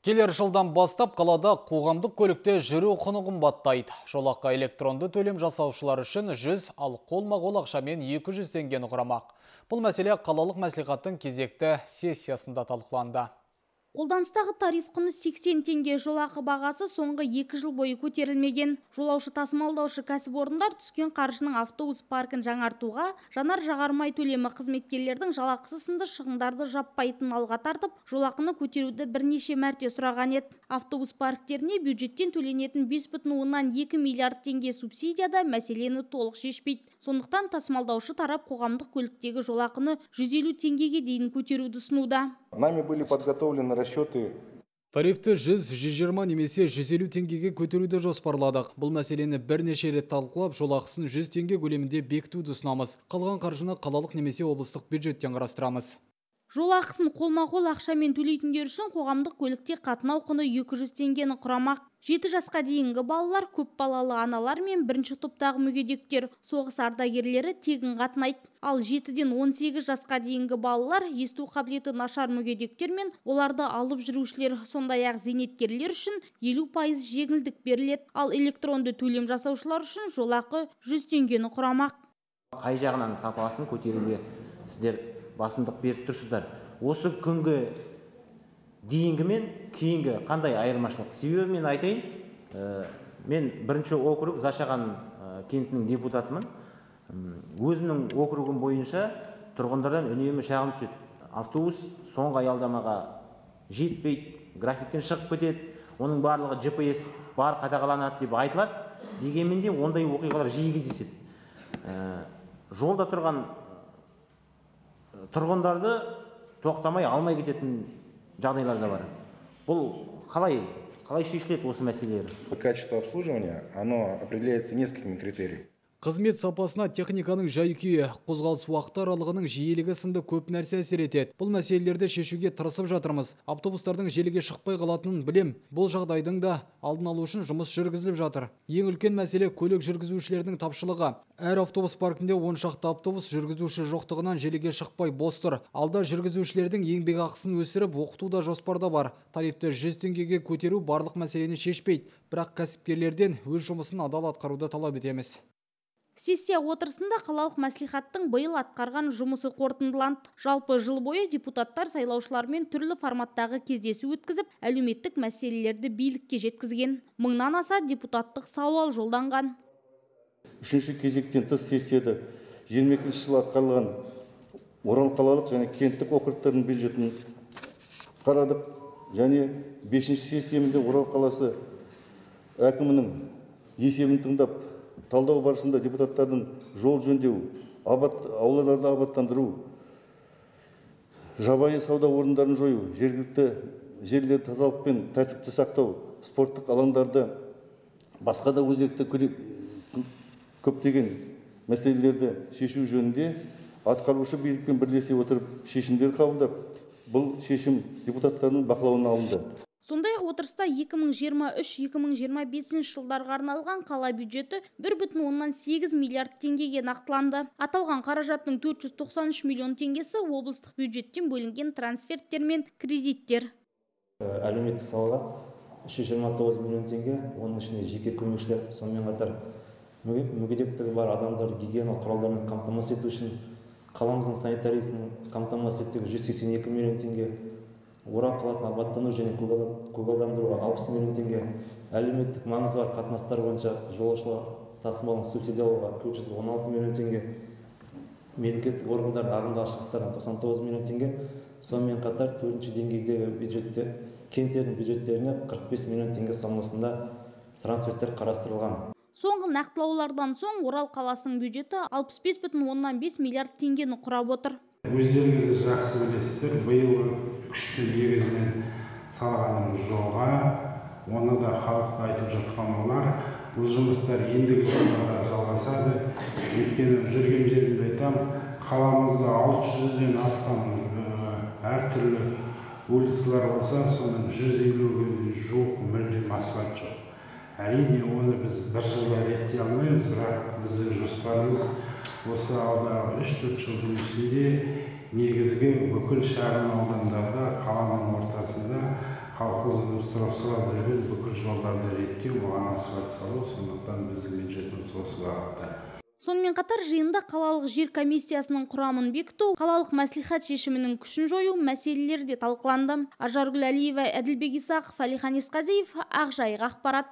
Келер жылдан бастап қалада қоғамдық көлікте жүру құны қымбаттайды. Жолаққа электронды төлем жасаушылар үшін 100, ал қолма-қол ақшамен 200 теңгені құрамақ. Бұл мәселе қалалық мәслихаттың кезекті сессиясында талқыланды. Қолданыстағы тариф құны 80 теңге жолақы бағасы соңғы екі жыл бойы көтерілмеген. Жолаушы тасымалдаушы кәсіпорындар түскен қаржының автобус паркін жаңартуға, жанар жағармай төлемі қызметкерлердің жалақысы сынды шығындарды жаппайтын алға тартып, жолақыны көтеруді бірнеше мәрте сұраған еді. Автобус парктеріне бюджеттен төленетін 5,2 миллиард теңге субсидияда мәселені толық шешпейді. Сондықтан тасымалдаушы тарап қоғамдық көліктегі жолақыны 150 теңгеге дейін көтеруді ұсынуда. Нами были подготовлены расчеты Тарифті 100-120 немесе 150 теңгеге көтеруді жоспарладық. Бұл мәселені бірнеше рет талқылап, жолақысын 100 теңге көлемінде бекітуді ұсынамыз. Қалған қаржыны қалалық немесе облыстық бюджеттен қарастырамыз. Жол ақысын қолма-қол ақшамен төлейтіндер үшін қоғамдық көлікте қатынау құны 200 теңгені құрамақ. 7 жасқа дейінгі балалар, көп балалы аналар мен бірінші топтағы мүгедектер, соғыс ардагерлері тегін қатынайды. Ал 7-ден 18 жасқа дейінгі балалар, есту қабілеті нашар мүгедектер мен оларды алып жүрушілер, сондай ақ зейнеткерлер үшін 50% жеңілдік беріледі. Ал электронды төлем жасаушылар үшін жолақы 100 теңгені құрамақ. Қай жағынан сапасын көтеруге сіздер басымдық беріп тұрсыздар. Осы күнгі дейінгі мен кейінгі қандай айырмашылық? Себебі мен айтайын ә, мен бірінші округ зашаған ә, кентінің депутатымын. Өзімнің округім бойынша тұрғындардан үнемі шағым түседі. Автобус соңғы аялдамаға жетпейді графиктен шығып кетеді оның барлығы gps бар қадағаланады деп айтылады. Дегенмен де ондай оқиғалар жиі кездеседі. Ә, жолда тұрған тұрғындарды тоқтамай алмай кететін жағдайлар да бар. Бұл қалай қалай шешіледі осы мәселелер? Качество обслуживания оно определяется несколькими критериями. Қызмет сапасына техниканың жай-күйі, қозғалыс уақыты аралығының жиілігі сынды көп нәрсе әсер етеді. Бұл мәселелерді шешуге тырысып жатырмыз. Автобустардың желіге шықпай қалатынын білем. Бұл жағдайдың да алдын алу үшін жұмыс жүргізіліп жатыр. Ең үлкен мәселе көлік жүргізушілердің тапшылығы. Әр автобус паркінде он шақты автобус жүргізуші жоқтығынан желіге шықпай бос тұр. Алда жүргізушілердің еңбек ақысын өсіріп, оқыту да жоспарда бар. Тарифті 100 теңгеге көтеру барлық мәселені шешпейді, бірақ кәсіпкерлерден өз жұмысын адал атқаруды талап етеміз. Сессия отырысында қалалық мәслихаттың биыл атқарған жұмысы қорытындыланды. Жалпы жыл бойы депутаттар сайлаушылармен түрлі форматтағы кездесу өткізіп, әлеуметтік мәселелерді билікке жеткізген. Мыңнан аса депутаттық сауал жолданған. Үшінші кезектен тыс сессияда 22 жыл атқарылған Орал қалалық және кенттік округтардың бюджетін қарадық және 5 сессиямызда Орал қаласы әкімінің есебін тыңдап талдау барысында депутаттардың жол жөндеу абат аулаларды абаттандыру жабайы сауда орындарын жою жергілікті жерлерді тазалық пен тәртіпті сақтау спорттық алаңдарды басқа да өзекті көптеген мәселелерді шешу жөнінде атқарушы билікпен бірлесе отырып шешімдер қабылдап бұл шешім депутаттардың бақылауына алынды. Сондай ақ отырыста 2023-2025 жылдарға арналған қала бюджеті 1,8 миллиард теңгеге нақтыланды. Аталған қаражаттың 493 миллион теңгесі облыстық бюджеттен бөлінген трансферттер мен кредиттер. Әлеуметтік салаға 329 миллион теңге оның ішінде жеке көмекшілер сонымен қатар мүгедектігі бар адамдарды гигиеналық құралдармен қамтамасыз ету үшін қаламыздың санитариясын қамтамасыз етуге 182 миллион теңге. Орал қаласын абаттандыру және көгалдандыруға алпыс миллион теңге әлеуметтік маңызы бар қатынастар бойынша жолаушылар тасымалын субсидиялауға төрт жүз он алты миллион теңге мемлекеттік органдардың ағымдағы шығыстарына тоқсан тоғыз миллион теңге сонымен қатар төртінші деңгейдегі бюджетте кенттердің бюджеттеріне қырық бес миллион теңге сомасында трансферттер қарастырылған. Соңғы нақтылаулардан соң орал қаласының бюджеті алпыс бес бүтін оннан бес миллиард теңгені құрап отыр. Өздеріңіз жақсы білесіздер биыл күшті егізмен салғанымыз жолға. Оны да халыққа айтып жатқан болар. Бұл жұмыстар ендігі жылдары жалғасады. Өйткені жүрген жерімде айтамын қаламызда алты жүзден астам әртүрлі улицалар болса соның жүз елуге жуық мүлдем асфальт жоқ. Әрине оны біз бір жылда реттей алмаймыз бірақ біздің жоспарымыз осы алдағы үш төрт жылдың ішінде негізгі бүкіл шағын аудандарда қаланың ортасында халқымыз сұрап жүрген бүкіл жолдарды реттеу оған асфальт салу сондықтан біздің бюджетіміз осы бағытта. Сонымен қатар жиында қалалық жер комиссиясының құрамын бекіту қалалық мәслихат шешімінің күшін жою мәселелері де талқыланды. Ажаргүл әлиева әділбек исақов әлихан есқазиев ақжайық ақпарат.